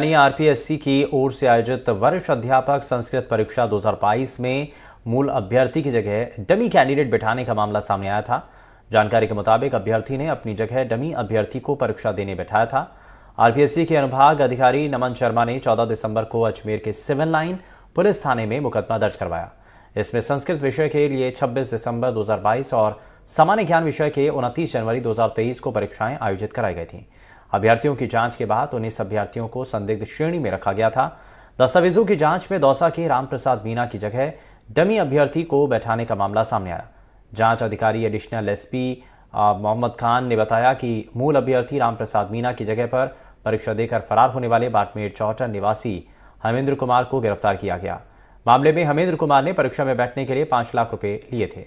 RPSC की ओर से आयोजित वरिष्ठ अध्यापक संस्कृत परीक्षा 2022 में मूल अभ्यर्थी की जगह डमी कैंडिडेट बिठाने का मामला सामने आया था। जानकारी के मुताबिक अभ्यर्थी ने अपनी जगह डमी अभ्यर्थी को परीक्षा देने बैठाया था। आरपीएससी के अनुभाग अधिकारी नमन शर्मा ने 14 दिसंबर को अजमेर के सिविल लाइन पुलिस थाने में मुकदमा दर्ज करवाया। इसमें संस्कृत विषय के लिए 26 दिसंबर 2022 और सामान्य ज्ञान विषय के उनतीस जनवरी 2023 को परीक्षाएँ आयोजित कराई गई थी। अभ्यर्थियों की जाँच के बाद उन्नीस अभ्यर्थियों को संदिग्ध श्रेणी में रखा गया था। दस्तावेजों की जाँच में दौसा के रामप्रसाद मीना की जगह डमी अभ्यर्थी को बैठाने का मामला सामने आया। जाँच अधिकारी एडिशनल एसपी मोहम्मद खान ने बताया कि मूल अभ्यर्थी रामप्रसाद मीना की जगह पर परीक्षा देकर फरार होने वाले बाटमेर चौटन निवासी हमेंद्र कुमार को गिरफ़्तार किया गया। मामले में हमेंद्र कुमार ने परीक्षा में बैठने के लिए पाँच लाख रुपए लिए थे।